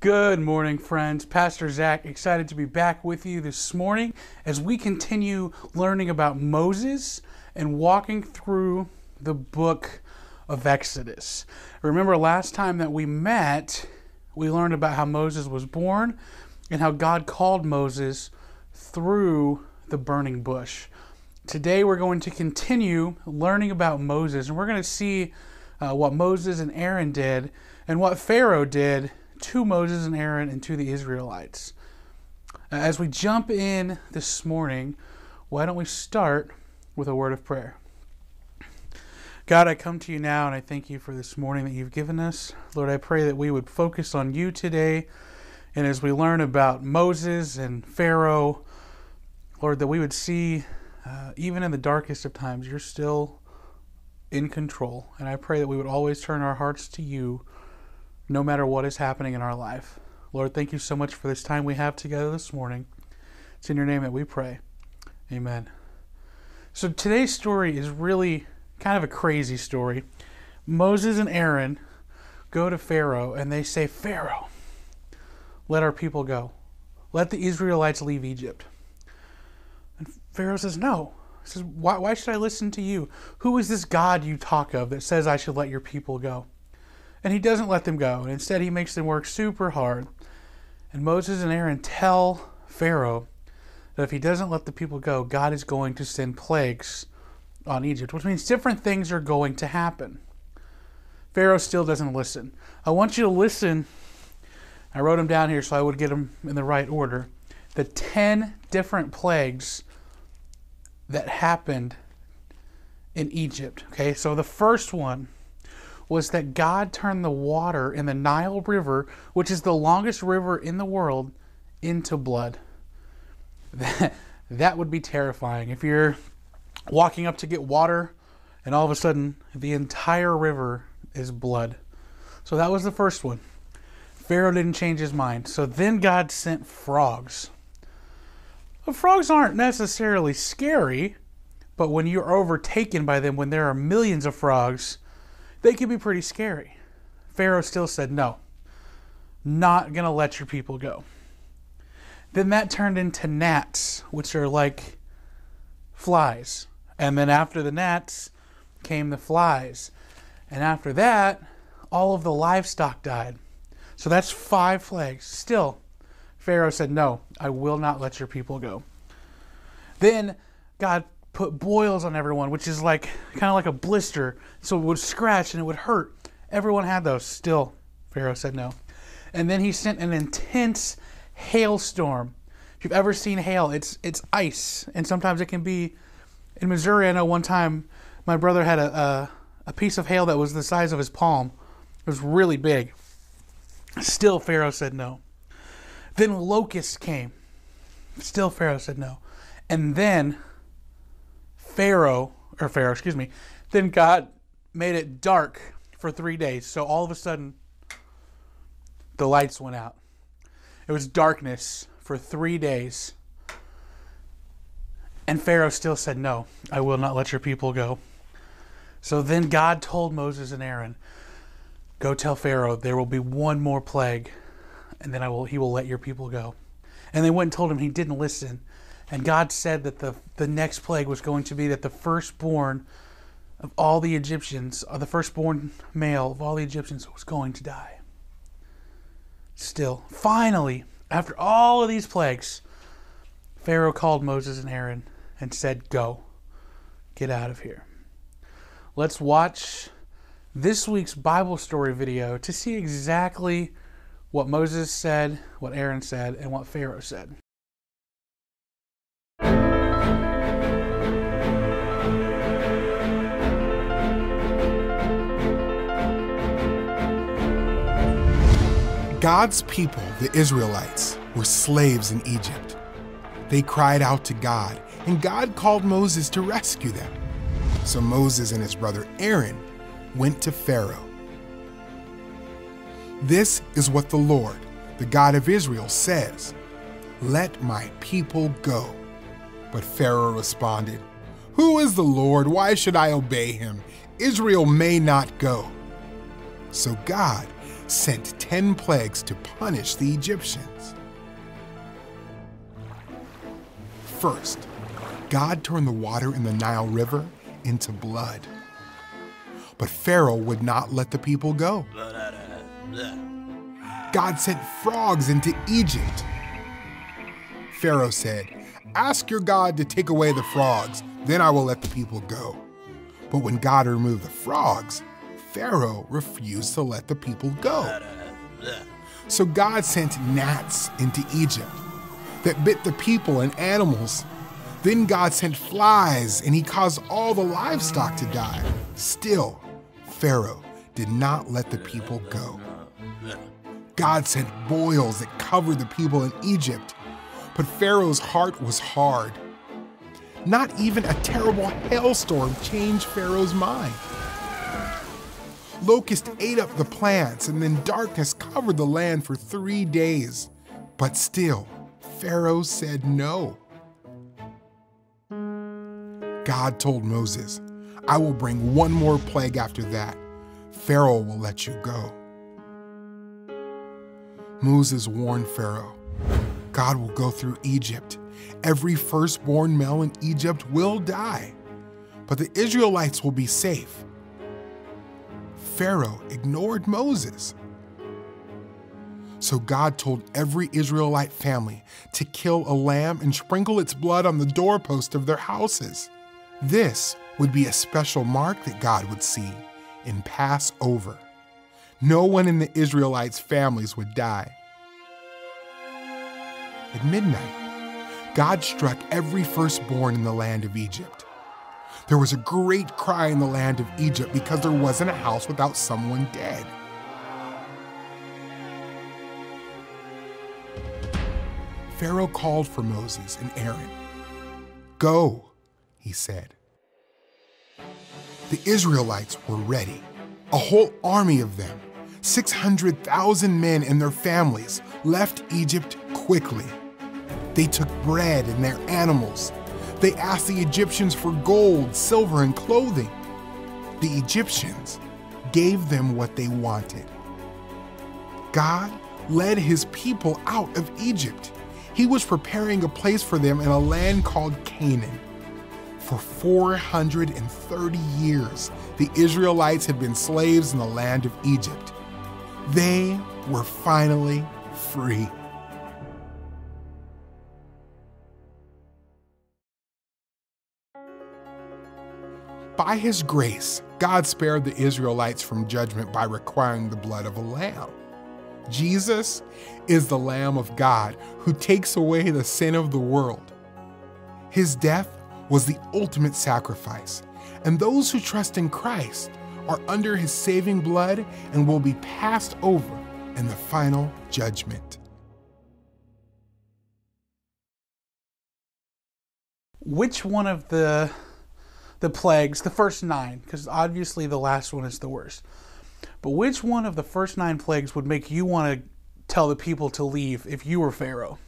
Good morning, friends. Pastor Zach, excited to be back with you this morning as we continue learning about Moses and walking through the book of Exodus. Remember, last time that we met, we learned about how Moses was born and how God called Moses through the burning bush. Today, we're going to continue learning about Moses, and we're going to see uh, what Moses and Aaron did and what Pharaoh did to Moses and Aaron and to the Israelites. As we jump in this morning, why don't we start with a word of prayer? God, I come to you now and I thank you for this morning that you've given us. Lord, I pray that we would focus on you today. And as we learn about Moses and Pharaoh, Lord, that we would see, uh, even in the darkest of times, you're still in control. And I pray that we would always turn our hearts to you no matter what is happening in our life. Lord, thank you so much for this time we have together this morning. It's in your name that we pray. Amen. So today's story is really kind of a crazy story. Moses and Aaron go to Pharaoh and they say, Pharaoh, let our people go. Let the Israelites leave Egypt. And Pharaoh says, No. He says, why, why should I listen to you? Who is this God you talk of that says I should let your people go? And he doesn't let them go. And instead, he makes them work super hard. And Moses and Aaron tell Pharaoh that if he doesn't let the people go, God is going to send plagues on Egypt, which means different things are going to happen. Pharaoh still doesn't listen. I want you to listen. I wrote them down here so I would get them in the right order. The 10 different plagues that happened in Egypt. Okay, so the first one was that God turned the water in the Nile River, which is the longest river in the world, into blood. That, that would be terrifying. If you're walking up to get water and all of a sudden the entire river is blood. So that was the first one. Pharaoh didn't change his mind. So then God sent frogs. Frogs aren't necessarily scary, but when you're overtaken by them, when there are millions of frogs, they could be pretty scary. Pharaoh still said, No, not going to let your people go. Then that turned into gnats, which are like flies. And then after the gnats came the flies. And after that, all of the livestock died. So that's five plagues. Still, Pharaoh said, No, I will not let your people go. Then God put boils on everyone, which is like kind of like a blister, so it would scratch and it would hurt. Everyone had those. Still, Pharaoh said no. And then he sent an intense hailstorm. If you've ever seen hail, it's it's ice, and sometimes it can be. In Missouri, I know one time my brother had a, a, a piece of hail that was the size of his palm. It was really big. Still, Pharaoh said no. Then locusts came. Still, Pharaoh said no. And then Pharaoh, or Pharaoh, excuse me, then God made it dark for three days. So all of a sudden, the lights went out. It was darkness for three days. And Pharaoh still said, No, I will not let your people go. So then God told Moses and Aaron, Go tell Pharaoh there will be one more plague, and then I will he will let your people go. And they went and told him he didn't listen. And God said that the, the next plague was going to be that the firstborn of all the Egyptians, or the firstborn male of all the Egyptians, was going to die. Still, finally, after all of these plagues, Pharaoh called Moses and Aaron and said, Go, get out of here. Let's watch this week's Bible story video to see exactly what Moses said, what Aaron said, and what Pharaoh said. God's people, the Israelites, were slaves in Egypt. They cried out to God, and God called Moses to rescue them. So Moses and his brother Aaron went to Pharaoh. This is what the Lord, the God of Israel, says Let my people go. But Pharaoh responded, Who is the Lord? Why should I obey him? Israel may not go. So God sent 10 plagues to punish the Egyptians. First, God turned the water in the Nile River into blood. But Pharaoh would not let the people go. God sent frogs into Egypt. Pharaoh said, Ask your God to take away the frogs, then I will let the people go. But when God removed the frogs, Pharaoh refused to let the people go. So God sent gnats into Egypt that bit the people and animals. Then God sent flies and he caused all the livestock to die. Still, Pharaoh did not let the people go. God sent boils that covered the people in Egypt, but Pharaoh's heart was hard. Not even a terrible hailstorm changed Pharaoh's mind. Locusts ate up the plants, and then darkness covered the land for three days. But still, Pharaoh said no. God told Moses, I will bring one more plague after that. Pharaoh will let you go. Moses warned Pharaoh God will go through Egypt. Every firstborn male in Egypt will die, but the Israelites will be safe. Pharaoh ignored Moses. So God told every Israelite family to kill a lamb and sprinkle its blood on the doorpost of their houses. This would be a special mark that God would see and pass over. No one in the Israelites' families would die. At midnight, God struck every firstborn in the land of Egypt. There was a great cry in the land of Egypt because there wasn't a house without someone dead. Pharaoh called for Moses and Aaron. Go, he said. The Israelites were ready, a whole army of them, 600,000 men and their families, left Egypt quickly. They took bread and their animals. They asked the Egyptians for gold, silver, and clothing. The Egyptians gave them what they wanted. God led his people out of Egypt. He was preparing a place for them in a land called Canaan. For 430 years, the Israelites had been slaves in the land of Egypt. They were finally free. By his grace, God spared the Israelites from judgment by requiring the blood of a lamb. Jesus is the Lamb of God who takes away the sin of the world. His death was the ultimate sacrifice, and those who trust in Christ are under his saving blood and will be passed over in the final judgment. Which one of the the plagues, the first nine, because obviously the last one is the worst. But which one of the first nine plagues would make you want to tell the people to leave if you were Pharaoh?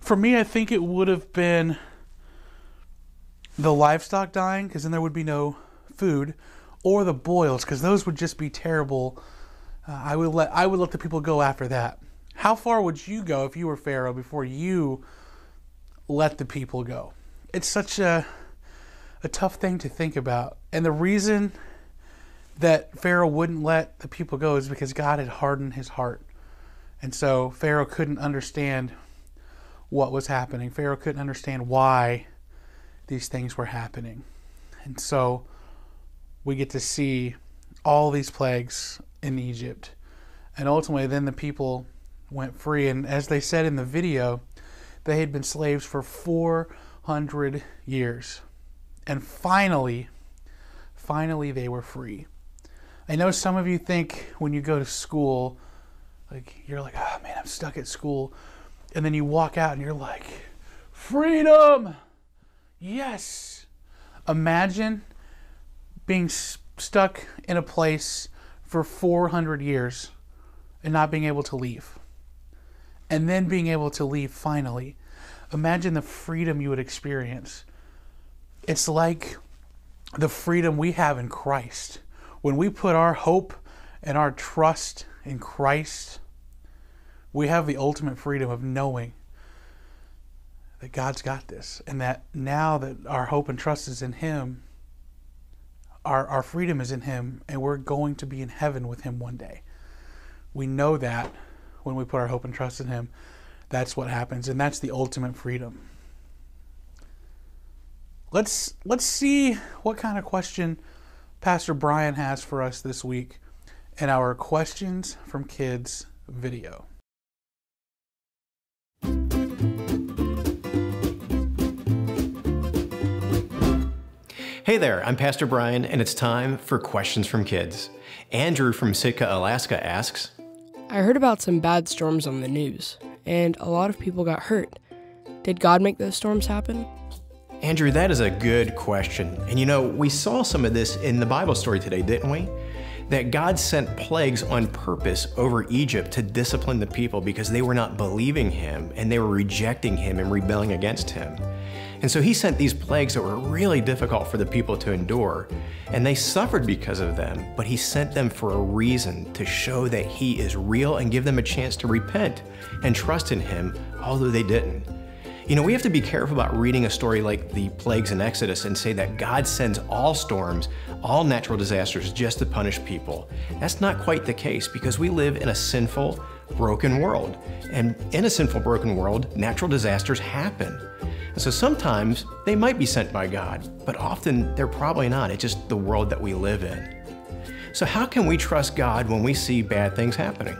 For me, I think it would have been the livestock dying, because then there would be no food, or the boils, because those would just be terrible. Uh, I would let I would let the people go after that. How far would you go if you were Pharaoh before you let the people go? It's such a a tough thing to think about. And the reason that Pharaoh wouldn't let the people go is because God had hardened his heart. And so Pharaoh couldn't understand what was happening. Pharaoh couldn't understand why these things were happening. And so we get to see all these plagues in Egypt. And ultimately, then the people went free. And as they said in the video, they had been slaves for 400 years. And finally, finally, they were free. I know some of you think when you go to school, like you're like, oh man, I'm stuck at school. And then you walk out and you're like, freedom! Yes! Imagine being stuck in a place for 400 years and not being able to leave. And then being able to leave finally. Imagine the freedom you would experience it's like the freedom we have in Christ. When we put our hope and our trust in Christ, we have the ultimate freedom of knowing that God's got this and that now that our hope and trust is in Him, our, our freedom is in Him and we're going to be in heaven with Him one day. We know that when we put our hope and trust in Him, that's what happens and that's the ultimate freedom. Let's let's see what kind of question Pastor Brian has for us this week in our questions from kids video. Hey there, I'm Pastor Brian, and it's time for Questions from Kids. Andrew from Sitka, Alaska asks I heard about some bad storms on the news, and a lot of people got hurt. Did God make those storms happen? Andrew, that is a good question. And you know, we saw some of this in the Bible story today, didn't we? That God sent plagues on purpose over Egypt to discipline the people because they were not believing Him and they were rejecting Him and rebelling against Him. And so he sent these plagues that were really difficult for the people to endure, and they suffered because of them, but he sent them for a reason to show that he is real and give them a chance to repent and trust in him, although they didn't. You know, we have to be careful about reading a story like the plagues in Exodus and say that God sends all storms, all natural disasters just to punish people. That's not quite the case because we live in a sinful, broken world. And in a sinful, broken world, natural disasters happen. And so sometimes they might be sent by God, but often they're probably not. It's just the world that we live in. So, how can we trust God when we see bad things happening?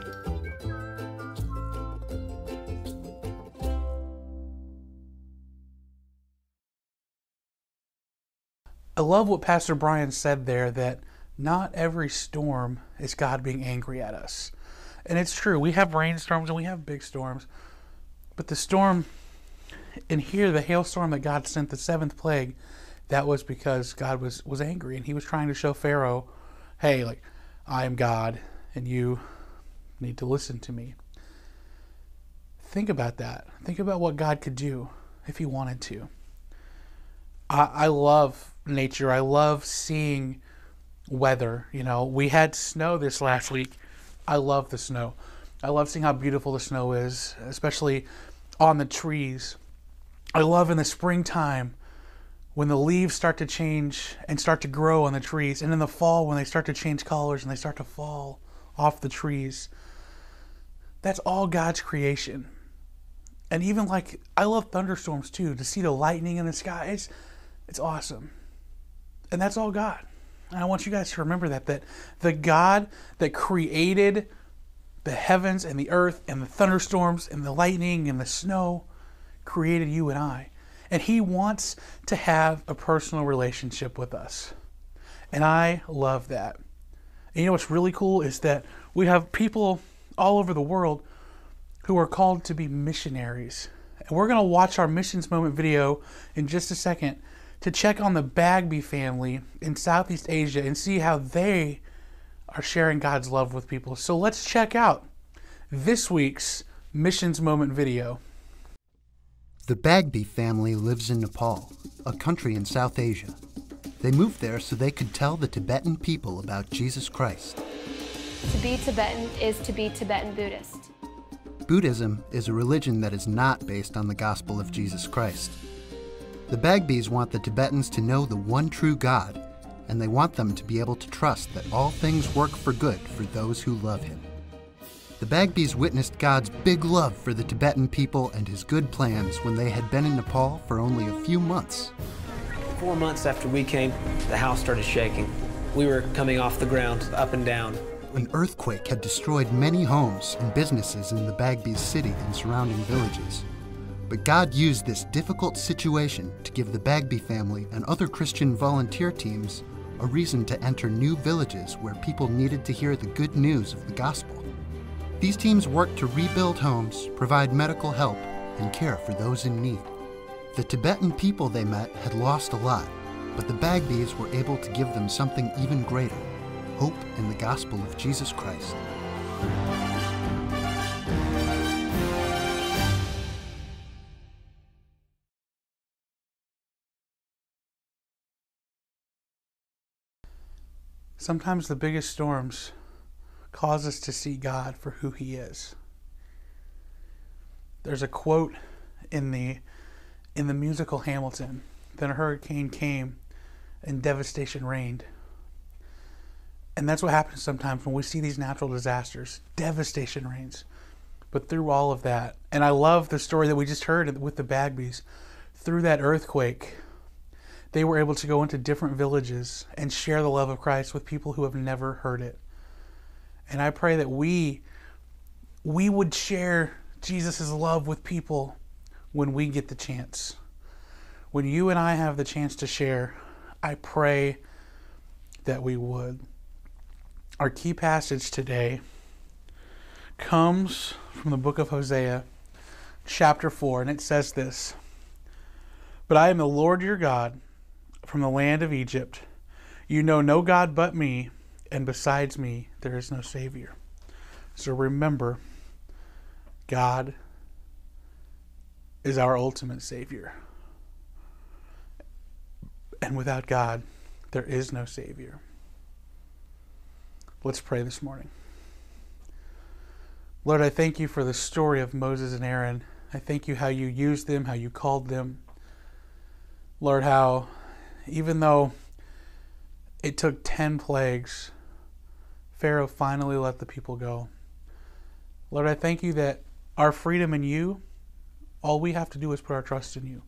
I love what Pastor Brian said there that not every storm is God being angry at us. And it's true. We have rainstorms and we have big storms. But the storm and here the hailstorm that God sent, the seventh plague, that was because God was was angry and He was trying to show Pharaoh, hey, like I am God and you need to listen to me. Think about that. Think about what God could do if He wanted to. I, I love nature. I love seeing weather. You know, we had snow this last week. I love the snow. I love seeing how beautiful the snow is, especially on the trees. I love in the springtime when the leaves start to change and start to grow on the trees, and in the fall when they start to change colors and they start to fall off the trees. That's all God's creation. And even like I love thunderstorms too, to see the lightning in the sky. It's it's awesome. And that's all God. And I want you guys to remember that that the God that created the heavens and the earth and the thunderstorms and the lightning and the snow created you and I. And He wants to have a personal relationship with us. And I love that. And you know what's really cool is that we have people all over the world who are called to be missionaries. And we're going to watch our missions moment video in just a second to check on the Bagby family in Southeast Asia and see how they are sharing God's love with people. So let's check out this week's missions moment video. The Bagby family lives in Nepal, a country in South Asia. They moved there so they could tell the Tibetan people about Jesus Christ. To be Tibetan is to be Tibetan Buddhist. Buddhism is a religion that is not based on the gospel of Jesus Christ. The Bagbys want the Tibetans to know the one true God, and they want them to be able to trust that all things work for good for those who love Him the Bagbys witnessed God's big love for the Tibetan people and his good plans when they had been in Nepal for only a few months. Four months after we came, the house started shaking. We were coming off the ground, up and down. An earthquake had destroyed many homes and businesses in the Bagbys city and surrounding villages. But God used this difficult situation to give the Bagby family and other Christian volunteer teams a reason to enter new villages where people needed to hear the good news of the gospel. These teams worked to rebuild homes, provide medical help, and care for those in need. The Tibetan people they met had lost a lot, but the Bagbys were able to give them something even greater hope in the gospel of Jesus Christ. Sometimes the biggest storms cause us to see God for who He is. There's a quote in the in the musical Hamilton. Then a hurricane came and devastation reigned. And that's what happens sometimes when we see these natural disasters. Devastation reigns. But through all of that, and I love the story that we just heard with the Bagbys, through that earthquake, they were able to go into different villages and share the love of Christ with people who have never heard it. And I pray that we we would share Jesus' love with people when we get the chance. When you and I have the chance to share, I pray that we would. Our key passage today comes from the book of Hosea, chapter 4, and it says this But I am the Lord your God from the land of Egypt. You know no God but me, and besides me there is no Savior. So remember, God is our ultimate Savior. And without God, there is no Savior. Let's pray this morning. Lord, I thank you for the story of Moses and Aaron. I thank you how you used them, how you called them. Lord, how even though it took 10 plagues, Pharaoh finally let the people go. Lord, I thank you that our freedom in you, all we have to do is put our trust in you,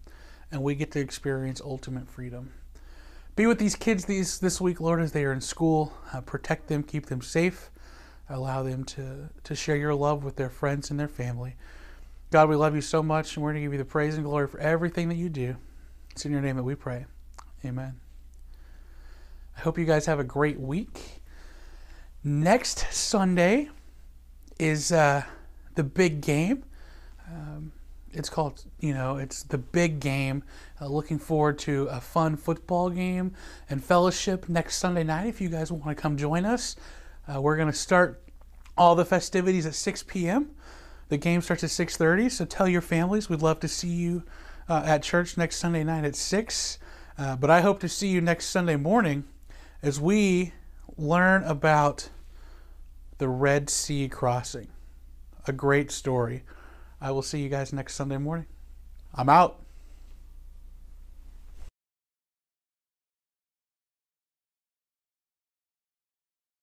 and we get to experience ultimate freedom. Be with these kids these this week, Lord, as they are in school. Uh, protect them, keep them safe. Allow them to, to share your love with their friends and their family. God, we love you so much, and we're going to give you the praise and glory for everything that you do. It's in your name that we pray. Amen. I hope you guys have a great week. Next Sunday is uh, the big game. Um, it's called, you know, it's the big game. Uh, looking forward to a fun football game and fellowship next Sunday night. If you guys want to come join us, uh, we're going to start all the festivities at 6 p.m. The game starts at 6:30. So tell your families we'd love to see you uh, at church next Sunday night at six. Uh, but I hope to see you next Sunday morning as we learn about the Red Sea crossing. A great story. I will see you guys next Sunday morning. I'm out.